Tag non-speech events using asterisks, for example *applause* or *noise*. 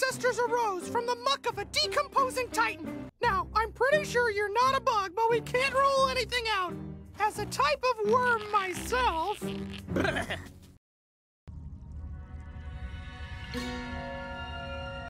ancestors arose from the muck of a decomposing titan. Now, I'm pretty sure you're not a bug, but we can't rule anything out. As a type of worm myself... *laughs*